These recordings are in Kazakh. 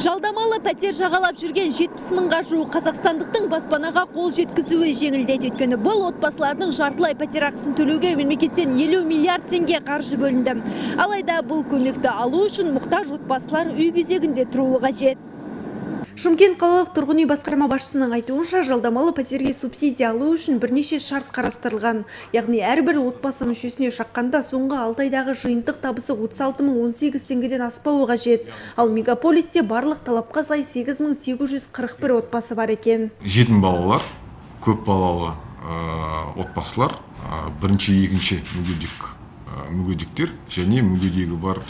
Жалдамалы пәтер жағалап жүрген 70 мыңға жуық қазақстандықтың баспанаға қол жеткізуі жеңілдеді өйткені бұл отбасылардың жартылай пәтер ақысын төлеуге мемлекеттен 50 миллиард теңге қаржы бөлінді. Алайда бұл көмекті алу үшін мұқтаж отбасылар үй кезегінде тұруы қажет. Шымкент қалалық тұрғын үй басқарма басшысының айтуынша жалдамалы пәтерге субсидия алу үшін бірнеше шарт қарастырылған. Яғни әрбір отбасы мүшесіне шаққанда соңғы 6 айдағы жиынтық табысы 36.018 теңгеден аспауы қажет. Ал мегаполисте барлық талапқа сай 8841 отбасы бар екен. жетім балалар көп балалы отбасылар бірінші екінші мүгедек мүгедектер және мүгедегі бар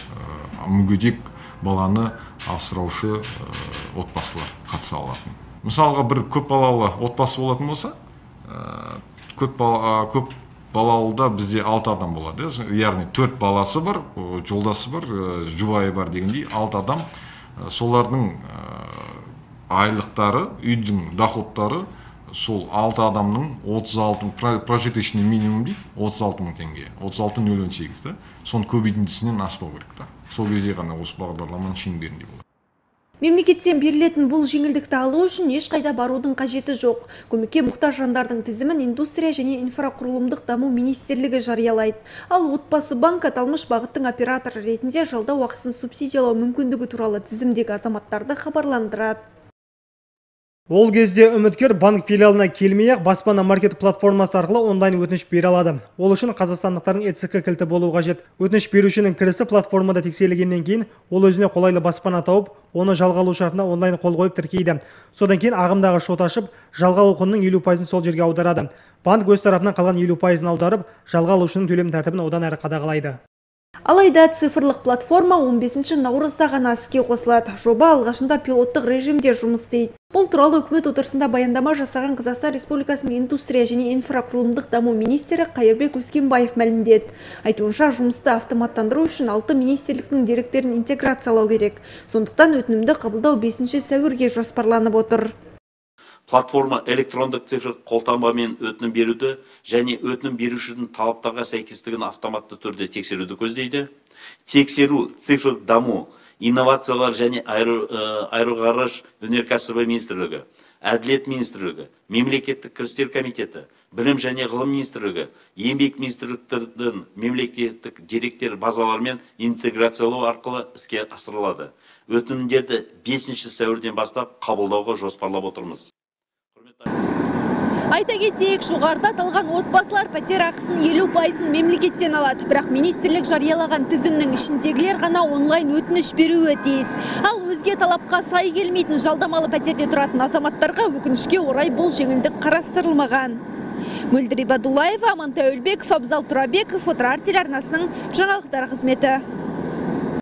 мүгедек баланы асыраушы ә, отбасылар қатыса алатын. Мысалға бір көп балалы отбасы болатын болса ә, көп, бала, көп балалыда бізде алты адам болады яғни төрт баласы бар жолдасы бар ә, жұбайы бар дегендей алты адам солардың айлықтары үйдің доходтары сол алты адамның 36 прожиточный минимум дейді 36 мың теңге 36 нөл он сегіз да соны көбейтіндісінен аспау керек та сол кезде ғана осы бағдарламаның шеңберінде болады Мемлекеттен берілетін бұл жеңілдікті алу үшін ешқайда барудың қажеті жоқ. Көмекке мұқтаж жандардың тізімін индустрия және инфрақұрылымдық даму министрлігі жариялайды. Ал отбасы банк аталмыш бағыттың операторы ретінде жалдау ақысын субсидиялау мүмкіндігі туралы тізімдегі азаматтарды хабарландырады. Ол кезде үміткер банк филиалына келмей ақ баспана маркет платформасы арқылы онлайн өтініш бере алады. Ол үшін қазақстандықтардың ЭЦК кілті болу қажет. Өтініш берушінің кірісі платформада тексерілгеннен кейін ол өзіне қолайлы баспана тауып, оны жалға алу шартына онлайн қол қойып тіркейді. Содан кейін ағымдағы шот ашып, жалға алу құнының 50%-ын сол жерге аударады. Банк өз тарапынан қалған 50%-ын аударып, жалға алушының төлем тәртібін одан әрі қадағалайды. Алайда цифрлық платформа 15 наурызда ғана іске қосылады. Жоба алғашында пилоттық режимде жұмыс істейді. Бұл туралы үкімет отырысында баяндама жасаған Қазақстан Республикасының индустрия және инфрақұрылымдық даму министрі Қайырбек Өскенбаев мәлімдеді. Айтуынша жұмысты автоматтандыру үшін алты министрліктің деректерін интеграциялау керек. Сондықтан өтінімді қабылдау 5 сәуірге жоспарланып отыр платформа электрондық цифрлық қолтаңбамен өтінім беруді және өтінім берушінің талаптарға сәйкестігін автоматты түрде тексеруді көздейді тексеру цифрлық даму инновациялар және аэроғарыш өнеркәсібі министрлігі әділет министрлігі мемлекеттік кірістер комитеті білім және ғылым министрлігі еңбек министрліктердің мемлекеттік деректер базаларымен интеграциялау арқылы іске асырылады. Өтінімдерді 5 сәуірден бастап қабылдауға жоспарлап отырмыз. Айта кетейік, жоғарыда аталған отбасылар пәтер ақысын 50 пайызын мемлекеттен алады. Бірақ министрлік жариялаған тізімнің ішіндегілер ғана онлайн өтініш беруі тиіс. Ал өзге талапқа сай келмейтін жалдамалы пәтерде тұратын азаматтарға өкінішке орай бұл жеңілдік қарастырылмаған. Мөлдір Ибадуллаева, Аман Тәуелбеков, Абзал Тұрабеков, Отырар телеарнасының жаңалықтар қызметі.